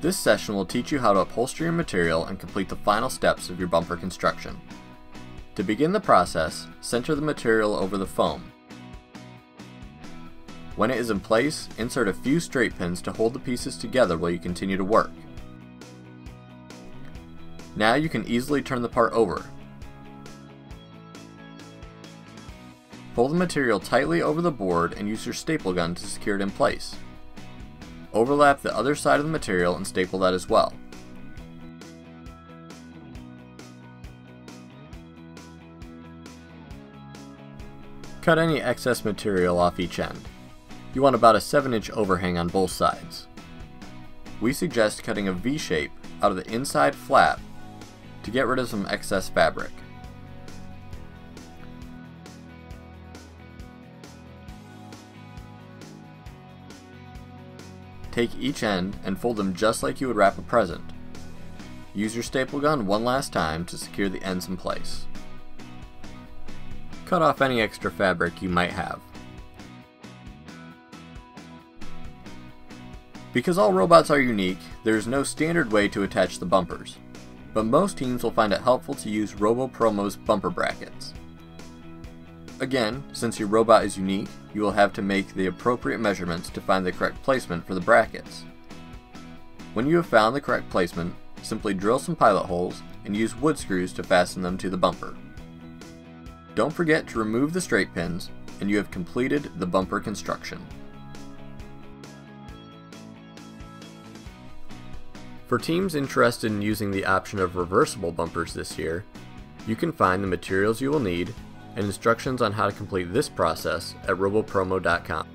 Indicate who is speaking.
Speaker 1: This session will teach you how to upholster your material and complete the final steps of your bumper construction. To begin the process, center the material over the foam. When it is in place, insert a few straight pins to hold the pieces together while you continue to work. Now you can easily turn the part over. Pull the material tightly over the board and use your staple gun to secure it in place. Overlap the other side of the material and staple that as well. Cut any excess material off each end. You want about a 7 inch overhang on both sides. We suggest cutting a V shape out of the inside flap to get rid of some excess fabric. Take each end and fold them just like you would wrap a present. Use your staple gun one last time to secure the ends in place. Cut off any extra fabric you might have. Because all robots are unique, there is no standard way to attach the bumpers, but most teams will find it helpful to use RoboPromo's bumper brackets. Again, since your robot is unique, you will have to make the appropriate measurements to find the correct placement for the brackets. When you have found the correct placement, simply drill some pilot holes and use wood screws to fasten them to the bumper. Don't forget to remove the straight pins and you have completed the bumper construction. For teams interested in using the option of reversible bumpers this year, you can find the materials you will need and instructions on how to complete this process at robopromo.com.